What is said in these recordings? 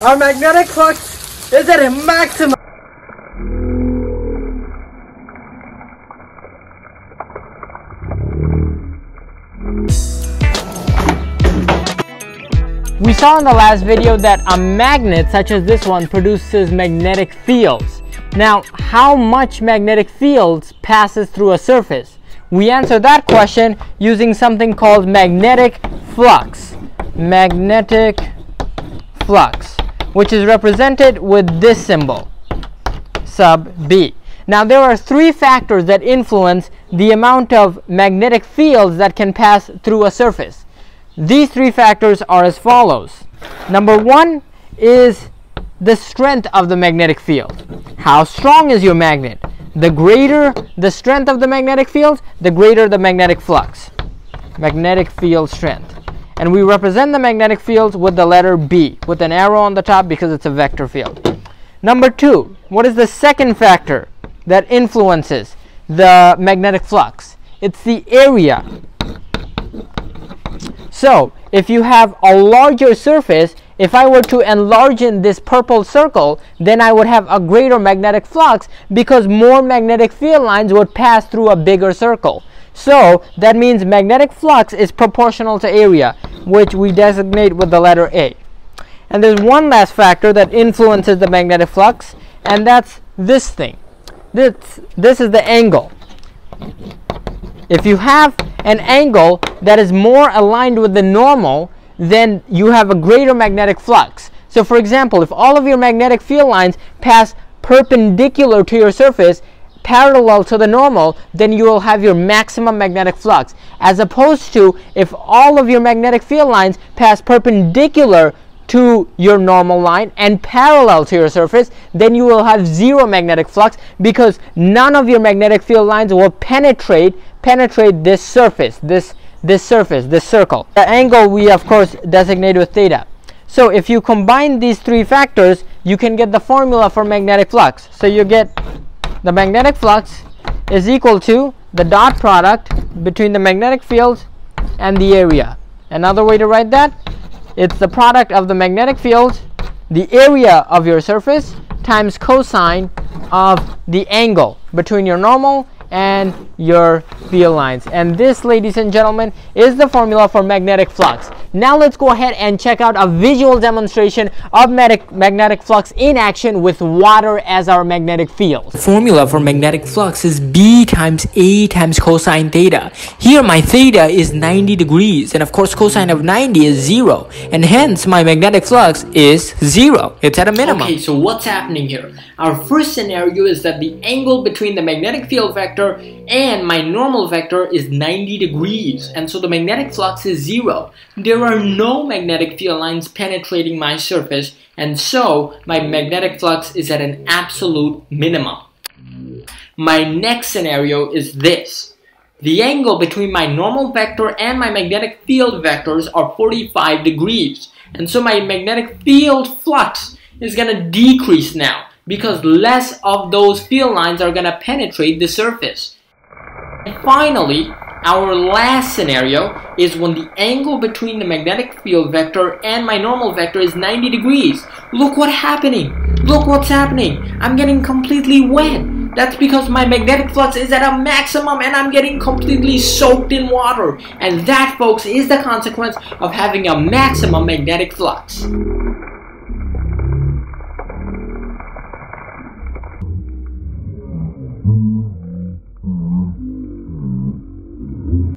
Our magnetic flux is at a maximum. We saw in the last video that a magnet such as this one produces magnetic fields. Now, how much magnetic fields passes through a surface? We answer that question using something called magnetic flux. Magnetic flux which is represented with this symbol, sub B. Now there are three factors that influence the amount of magnetic fields that can pass through a surface. These three factors are as follows. Number one is the strength of the magnetic field. How strong is your magnet? The greater the strength of the magnetic field, the greater the magnetic flux. Magnetic field strength and we represent the magnetic field with the letter B with an arrow on the top because it's a vector field. Number two, what is the second factor that influences the magnetic flux? It's the area. So if you have a larger surface, if I were to enlarge in this purple circle, then I would have a greater magnetic flux because more magnetic field lines would pass through a bigger circle. So that means magnetic flux is proportional to area, which we designate with the letter A. And there's one last factor that influences the magnetic flux, and that's this thing. This, this is the angle. If you have an angle that is more aligned with the normal, then you have a greater magnetic flux. So for example, if all of your magnetic field lines pass perpendicular to your surface, parallel to the normal, then you will have your maximum magnetic flux. As opposed to if all of your magnetic field lines pass perpendicular to your normal line and parallel to your surface, then you will have zero magnetic flux because none of your magnetic field lines will penetrate penetrate this surface, this this surface, this circle. The angle we of course designate with theta. So if you combine these three factors, you can get the formula for magnetic flux. So you get the magnetic flux is equal to the dot product between the magnetic field and the area. Another way to write that, it's the product of the magnetic field, the area of your surface, times cosine of the angle between your normal and your field lines. And this, ladies and gentlemen, is the formula for magnetic flux. Now let's go ahead and check out a visual demonstration of magnetic flux in action with water as our magnetic field. The formula for magnetic flux is B times A times cosine theta. Here my theta is 90 degrees and of course cosine of 90 is 0 and hence my magnetic flux is 0. It's at a minimum. Okay, so what's happening here? Our first scenario is that the angle between the magnetic field vector and my normal vector is 90 degrees and so the magnetic flux is zero. There are no magnetic field lines penetrating my surface and so my magnetic flux is at an absolute minimum. My next scenario is this. The angle between my normal vector and my magnetic field vectors are 45 degrees and so my magnetic field flux is going to decrease now because less of those field lines are going to penetrate the surface. And finally, our last scenario is when the angle between the magnetic field vector and my normal vector is 90 degrees. Look what's happening. Look what's happening. I'm getting completely wet. That's because my magnetic flux is at a maximum and I'm getting completely soaked in water. And that, folks, is the consequence of having a maximum magnetic flux.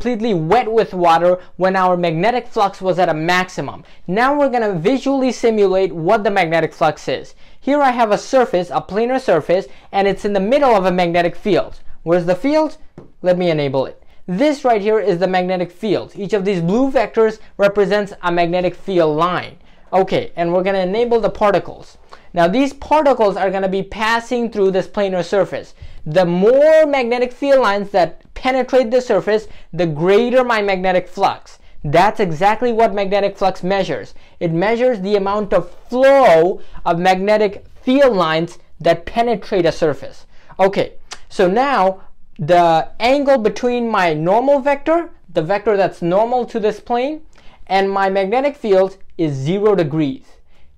Completely wet with water when our magnetic flux was at a maximum. Now we're going to visually simulate what the magnetic flux is. Here I have a surface, a planar surface, and it's in the middle of a magnetic field. Where's the field? Let me enable it. This right here is the magnetic field. Each of these blue vectors represents a magnetic field line. Okay, and we're going to enable the particles. Now these particles are going to be passing through this planar surface. The more magnetic field lines that penetrate the surface, the greater my magnetic flux. That's exactly what magnetic flux measures. It measures the amount of flow of magnetic field lines that penetrate a surface. Okay, so now the angle between my normal vector, the vector that's normal to this plane, and my magnetic field is zero degrees.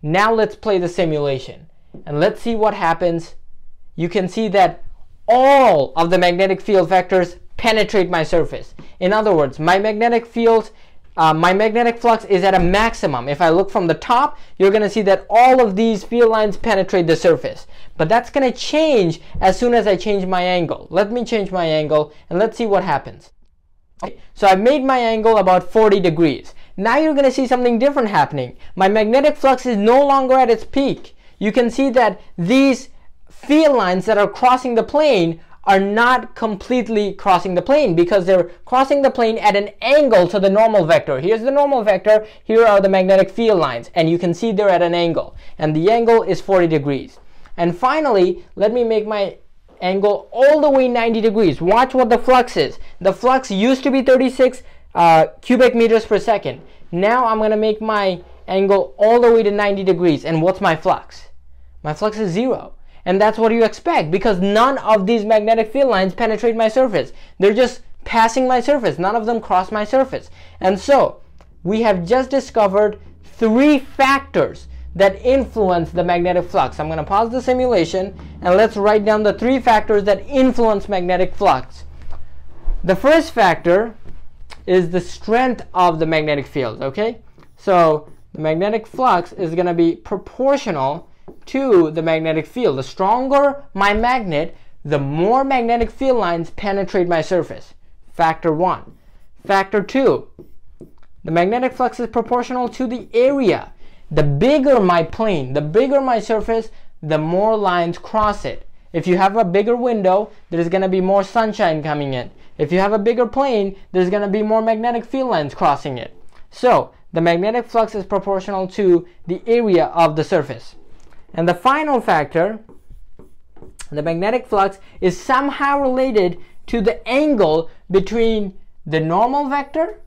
Now let's play the simulation and let's see what happens. You can see that all of the magnetic field vectors penetrate my surface. In other words, my magnetic field, uh, my magnetic flux is at a maximum. If I look from the top, you're going to see that all of these field lines penetrate the surface. But that's going to change as soon as I change my angle. Let me change my angle and let's see what happens. Okay, so I've made my angle about 40 degrees. Now you're going to see something different happening. My magnetic flux is no longer at its peak. You can see that these field lines that are crossing the plane are not completely crossing the plane because they're crossing the plane at an angle to the normal vector. Here's the normal vector, here are the magnetic field lines, and you can see they're at an angle, and the angle is 40 degrees. And finally, let me make my angle all the way 90 degrees. Watch what the flux is. The flux used to be 36 uh, cubic meters per second. Now I'm going to make my angle all the way to 90 degrees. And what's my flux? My flux is zero. And that's what you expect because none of these magnetic field lines penetrate my surface. They're just passing my surface. None of them cross my surface. And so we have just discovered three factors that influence the magnetic flux. I'm going to pause the simulation and let's write down the three factors that influence magnetic flux. The first factor is the strength of the magnetic field, okay? So the magnetic flux is going to be proportional to the magnetic field. The stronger my magnet, the more magnetic field lines penetrate my surface. Factor 1. Factor 2. The magnetic flux is proportional to the area. The bigger my plane, the bigger my surface, the more lines cross it. If you have a bigger window, there's going to be more sunshine coming in. If you have a bigger plane, there's going to be more magnetic field lines crossing it. So, the magnetic flux is proportional to the area of the surface. And the final factor, the magnetic flux, is somehow related to the angle between the normal vector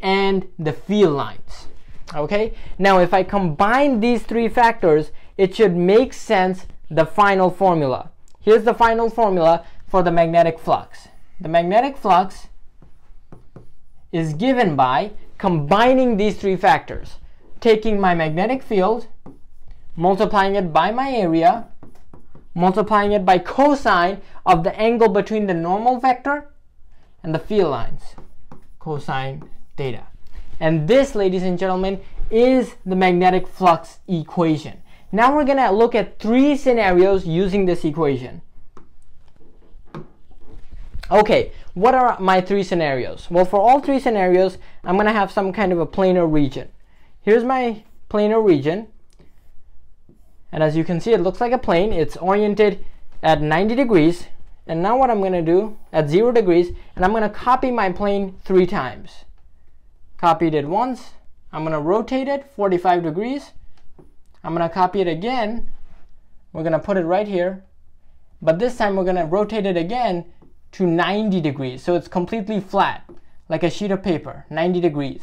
and the field lines. Okay, now if I combine these three factors, it should make sense the final formula. Here's the final formula for the magnetic flux. The magnetic flux is given by combining these three factors, taking my magnetic field multiplying it by my area, multiplying it by cosine of the angle between the normal vector and the field lines, cosine theta. And this, ladies and gentlemen, is the magnetic flux equation. Now we're going to look at three scenarios using this equation. Okay, what are my three scenarios? Well, for all three scenarios, I'm going to have some kind of a planar region. Here's my planar region. And as you can see, it looks like a plane. It's oriented at 90 degrees. And now what I'm going to do at 0 degrees, and I'm going to copy my plane three times. Copied it once. I'm going to rotate it 45 degrees. I'm going to copy it again. We're going to put it right here. But this time we're going to rotate it again to 90 degrees. So it's completely flat, like a sheet of paper, 90 degrees.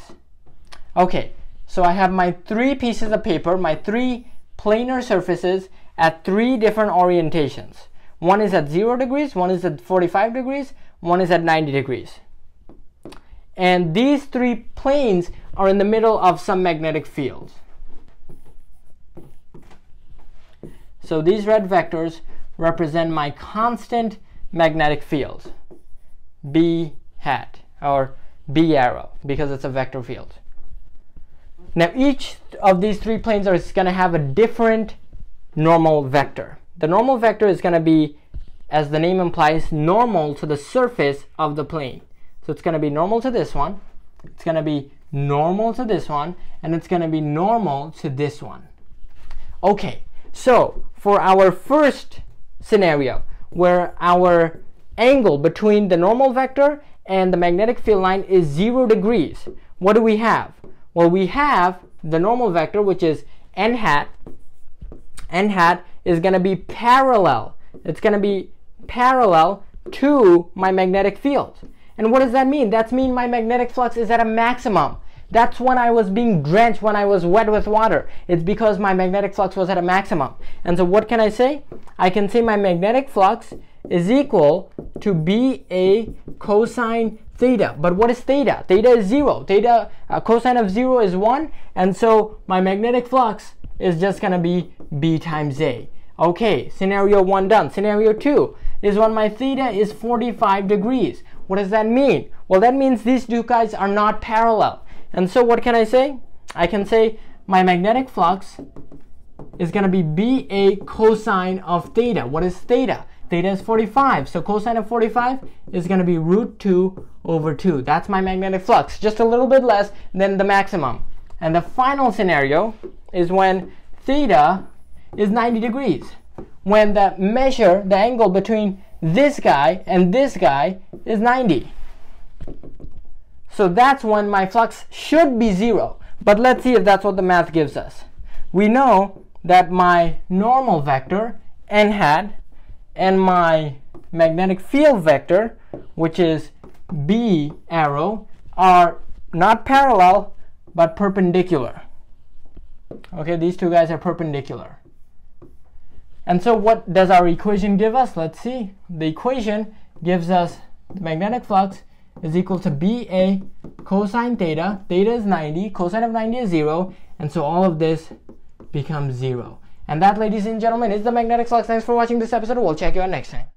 Okay, so I have my three pieces of paper, my three planar surfaces at three different orientations. One is at 0 degrees, one is at 45 degrees, one is at 90 degrees. And these three planes are in the middle of some magnetic fields. So these red vectors represent my constant magnetic field, B hat, or B arrow, because it's a vector field. Now each of these three planes are going to have a different normal vector. The normal vector is going to be, as the name implies, normal to the surface of the plane. So it's going to be normal to this one, it's going to be normal to this one, and it's going to be normal to this one. Okay, so for our first scenario, where our angle between the normal vector and the magnetic field line is zero degrees, what do we have? Well, we have the normal vector, which is n hat. n hat is going to be parallel. It's going to be parallel to my magnetic field. And what does that mean? That means my magnetic flux is at a maximum. That's when I was being drenched, when I was wet with water. It's because my magnetic flux was at a maximum. And so what can I say? I can say my magnetic flux is equal to BA cosine theta. But what is theta? Theta is 0. Theta, uh, cosine of 0 is 1. And so my magnetic flux is just gonna be B times A. Okay, scenario one done. Scenario two is when my theta is 45 degrees. What does that mean? Well, that means these two guys are not parallel. And so what can I say? I can say my magnetic flux is going to be BA cosine of theta. What is theta? Theta is 45. So cosine of 45 is going to be root 2 over 2. That's my magnetic flux. Just a little bit less than the maximum. And the final scenario is when theta is 90 degrees. When the measure, the angle between this guy and this guy is 90. So that's when my flux should be zero. But let's see if that's what the math gives us. We know that my normal vector, n hat, and my magnetic field vector, which is b arrow, are not parallel, but perpendicular. Okay, these two guys are perpendicular. And so what does our equation give us? Let's see. The equation gives us the magnetic flux is equal to BA cosine theta. Theta is 90, cosine of 90 is 0, and so all of this becomes 0. And that, ladies and gentlemen, is the magnetic flux. Thanks for watching this episode. We'll check you out next time.